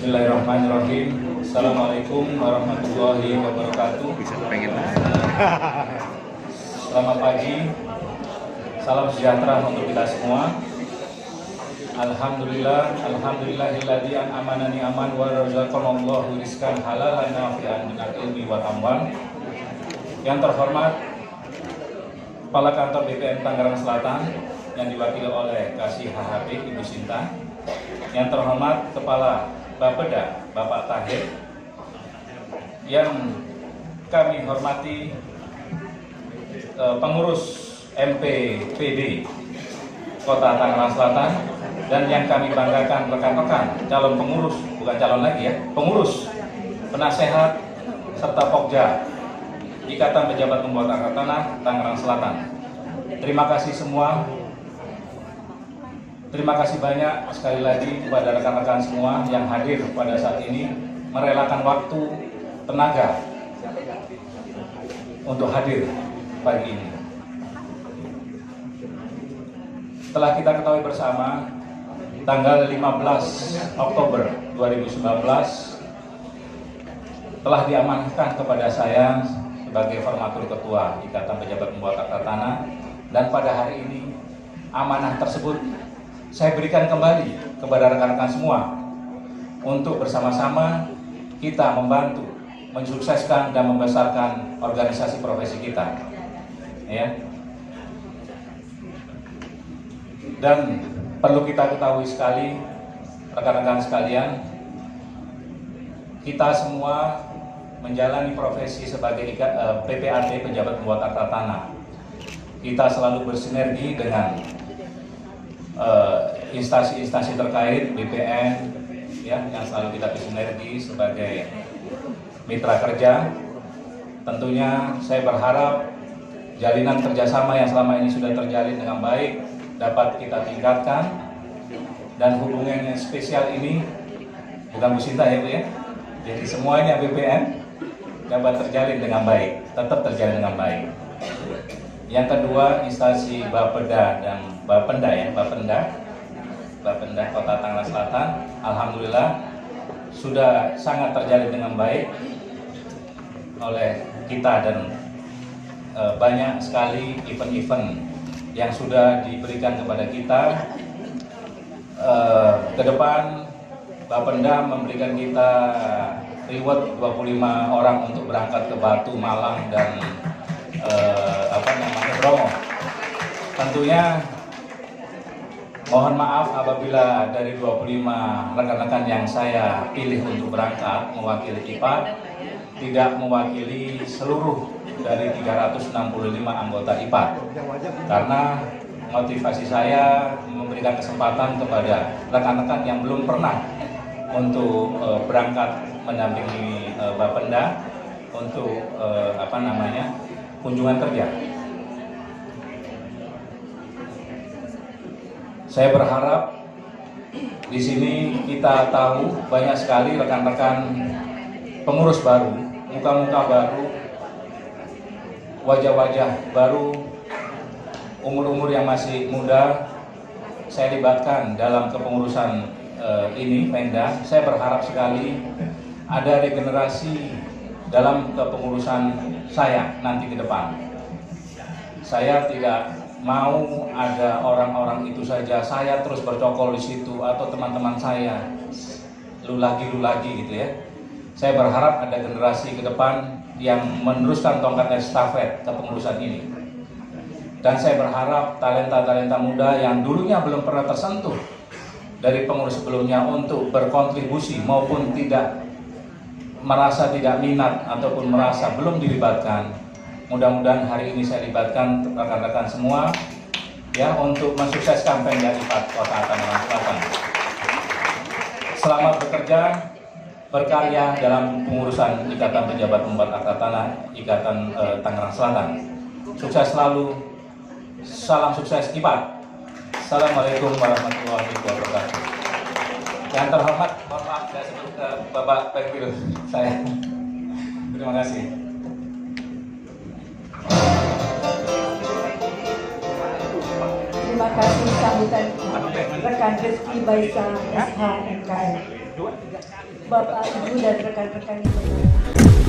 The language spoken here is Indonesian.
Bismillahirrahmanirrahim. Assalamualaikum warahmatullahi wabarakatuh. bisa pengen Selamat pagi. Salam sejahtera untuk kita semua. Alhamdulillah, alhamdulillahilladzi an'amana ni'aman wa razaqanallahu rizqan halalan nafi'an minal ilmi wal amwal. Yang terhormat Kepala Kantor BPN Tangerang Selatan yang diwakili oleh Kasih HHB Ibu Sinta. Yang terhormat Kepala Bapeda Bapak Tahir yang kami hormati eh, pengurus MPPD Kota Tangerang Selatan dan yang kami banggakan rekan-rekan calon pengurus bukan calon lagi ya pengurus penasehat serta Pokja Ikatan Pejabat Pembuat Angkat Tanah Tangerang Selatan. Terima kasih semua Terima kasih banyak sekali lagi kepada rekan-rekan semua yang hadir pada saat ini merelakan waktu, tenaga untuk hadir pagi ini. Telah kita ketahui bersama, tanggal 15 Oktober 2019 telah diamankan kepada saya sebagai formatur ketua Ikatan Pejabat Pembuat Akta Tanah dan pada hari ini amanah tersebut saya berikan kembali kepada rekan-rekan semua untuk bersama-sama kita membantu mensukseskan dan membesarkan organisasi profesi kita. Ya. Dan perlu kita ketahui sekali rekan-rekan sekalian, kita semua menjalani profesi sebagai eh, PPAT pejabat pembuat akta tanah. Kita selalu bersinergi dengan eh, instansi-instansi terkait BPN ya yang selalu kita bersinergi sebagai mitra kerja. Tentunya saya berharap jalinan kerjasama yang selama ini sudah terjalin dengan baik dapat kita tingkatkan dan hubungan yang spesial ini bukan Bu Sinta ya Bu ya. Jadi semuanya BPN dapat terjalin dengan baik, tetap terjalin dengan baik. Yang kedua instansi Bapeda dan Bapenda ya, Bapenda, Bapenda Kota Tangerang Selatan, Alhamdulillah sudah sangat terjalin dengan baik oleh kita dan e, banyak sekali event-event yang sudah diberikan kepada kita. E, ke depan Bapenda memberikan kita reward 25 orang untuk berangkat ke Batu, Malang dan e, apa namanya Bromo. Tentunya mohon maaf apabila dari 25 rekan-rekan yang saya pilih untuk berangkat mewakili IPAD tidak mewakili seluruh dari 365 anggota IPAD karena motivasi saya memberikan kesempatan kepada rekan-rekan yang belum pernah untuk e, berangkat mendampingi e, Bapenda untuk e, apa namanya kunjungan kerja. Saya berharap di sini kita tahu banyak sekali rekan-rekan pengurus baru muka-muka baru, wajah-wajah baru, umur-umur yang masih muda, saya libatkan dalam kepengurusan uh, ini, Pemda. Saya berharap sekali ada regenerasi dalam kepengurusan saya nanti ke depan. Saya tidak mau ada orang-orang itu saja, saya terus bercokol di situ atau teman-teman saya lu lagi lu lagi gitu ya saya berharap ada generasi ke depan yang meneruskan tongkat estafet kepengurusan ini. Dan saya berharap talenta-talenta muda yang dulunya belum pernah tersentuh dari pengurus sebelumnya untuk berkontribusi maupun tidak merasa tidak minat ataupun merasa belum dilibatkan. Mudah-mudahan hari ini saya libatkan rekan-rekan semua ya untuk mensukseskan Pemda IPAT Kota Tangerang Selatan. Selamat bekerja, berkarya dalam pengurusan Ikatan Pejabat Pembuat Akta Tanah Ikatan eh, Tangerang Selatan. Sukses selalu. Salam sukses IPAT. Assalamualaikum warahmatullahi wabarakatuh. Yang terhormat, mohon maaf saya Bapak Pembil saya. Terima kasih. Terima kasih sambutan rekan Rizky Baisa SH MKM. Bapak, Ibu, dan rekan-rekan yang berbahagia.